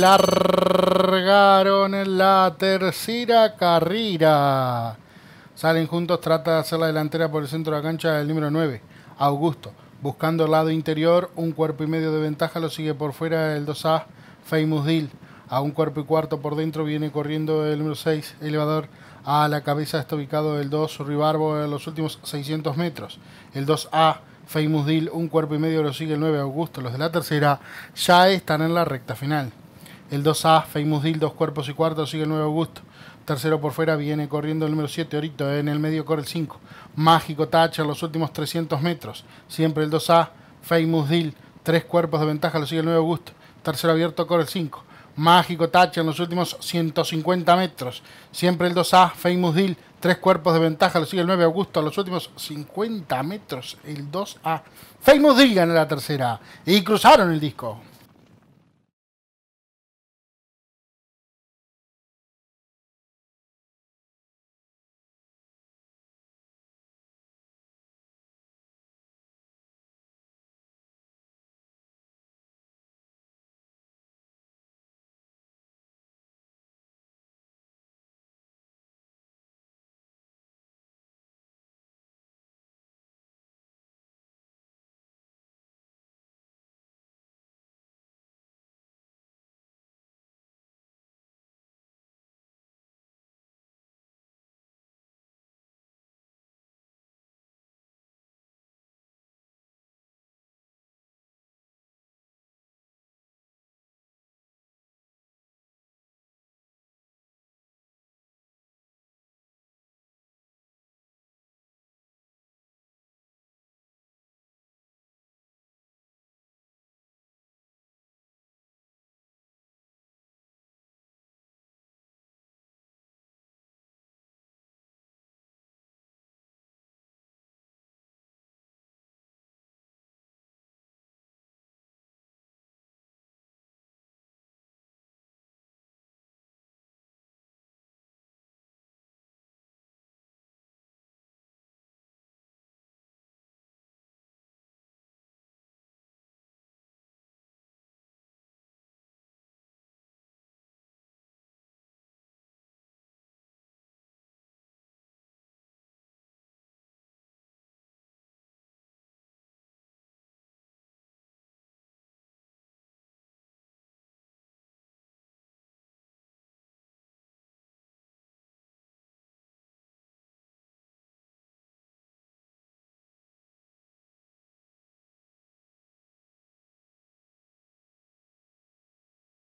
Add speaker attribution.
Speaker 1: Largaron en la tercera carrera. Salen juntos, trata de hacer la delantera por el centro de la cancha el número 9, Augusto. Buscando el lado interior, un cuerpo y medio de ventaja, lo sigue por fuera el 2A, Famous Deal. A un cuerpo y cuarto por dentro viene corriendo el número 6, Elevador. A la cabeza está ubicado el 2, Ribarbo, en los últimos 600 metros. El 2A, Famous Deal, un cuerpo y medio lo sigue el 9 Augusto. Los de la tercera ya están en la recta final. El 2A, Famous Deal, dos cuerpos y cuarto, sigue el 9 Augusto. Tercero por fuera viene corriendo el número 7 Orito. En el medio corre el 5. Mágico en los últimos 300 metros. Siempre el 2A, Famous Deal. Tres cuerpos de ventaja, lo sigue el 9 Augusto. Tercero abierto corre el 5. Mágico Touch en los últimos 150 metros. Siempre el 2A, Famous Deal. Tres cuerpos de ventaja, lo sigue el 9 Augusto. A los últimos 50 metros, el 2A. Famous Deal gana la tercera. Y cruzaron el disco.